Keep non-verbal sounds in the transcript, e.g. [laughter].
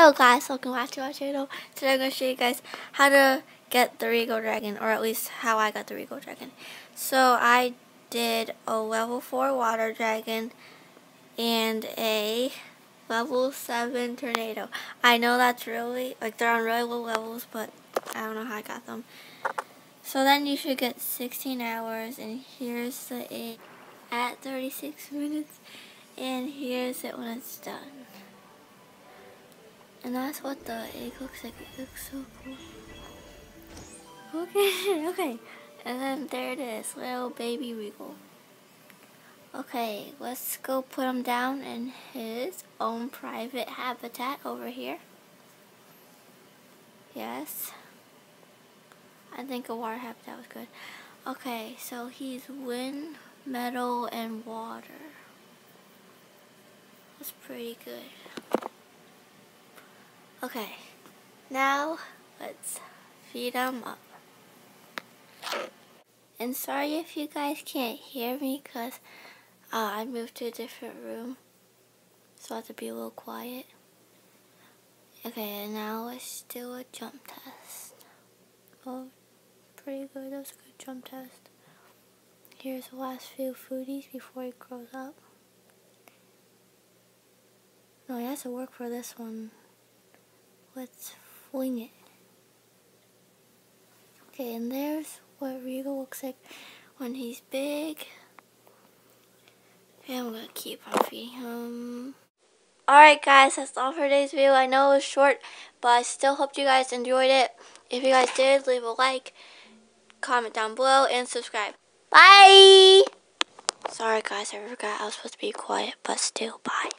Hello guys, welcome back to our channel. Today I'm going to show you guys how to get the Regal Dragon, or at least how I got the Regal Dragon. So I did a level 4 Water Dragon and a level 7 Tornado. I know that's really, like they're on really low levels, but I don't know how I got them. So then you should get 16 hours, and here's the egg at 36 minutes, and here's it when it's done. And that's what the egg looks like. It looks so cool. Okay, [laughs] okay. And then there it is, little baby Regal. Okay, let's go put him down in his own private habitat over here. Yes. I think a water habitat was good. Okay, so he's wind, metal, and water. That's pretty good. Okay, now let's feed them up. And sorry if you guys can't hear me because uh, I moved to a different room. So I have to be a little quiet. Okay, now let's do a jump test. Oh, pretty good. That was a good jump test. Here's the last few foodies before he grows up. No, he has to work for this one. Let's fling it. Okay, and there's what Regal looks like when he's big. And I'm gonna keep on feeding him. Alright guys, that's all for today's video. I know it was short, but I still hope you guys enjoyed it. If you guys did, leave a like, comment down below, and subscribe. Bye! Sorry guys, I forgot I was supposed to be quiet, but still, bye.